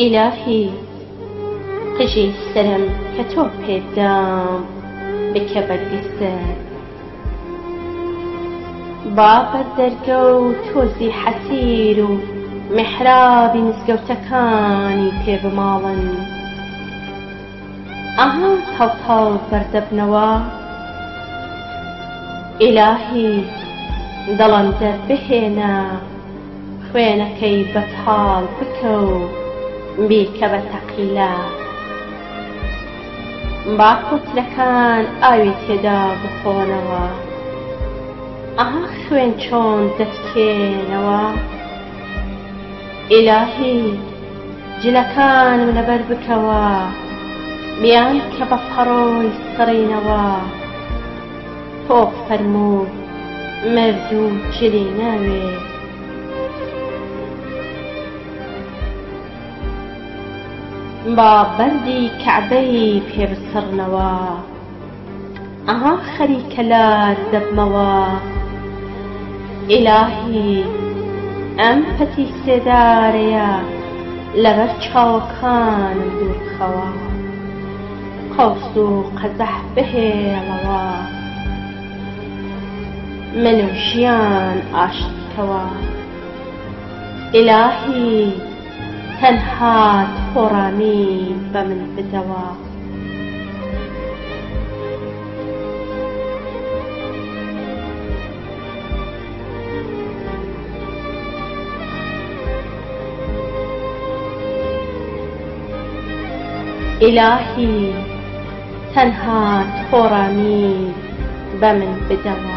ئیلاهی قژی سرم کە تۆ پێدام بکە بەرگسەر با بەردەرگە و تۆزی حەسیر و محرابی مزگەوتەکانی پێ بماڵن. ئەها تاڵتاڵ بەردەبنەوە. ئیلاهی دەڵەندە بهێنە خوێنەکەی بەتاڵ بکە و بیکە بە تەقیلا با کۆتلەکان ئاوی تێدا بخۆنەوە. ئەها خوێن چۆن دەتکێنەوە ئیلاهی جلەکانم لەبەر بکەوە. بیان کە بە پەڕۆی سڕینەوە تۆ فەرموو مرد و جلی ناوێت با بەردی کەعبەی پێ بسڕنەوە ئەها خەریکە لات دەبمەوە ئیلاهی ئەم پەتی سێدارەیە لەبەر چاوەکانم دوور بخەوە قەوس و قەزەح بهێڵەوە من و ژیان ئاشتکەوە ئیلاهی تەنها خۆڕامی بە من ئیلاهی تەنها خۆڕامی بە من بدەوە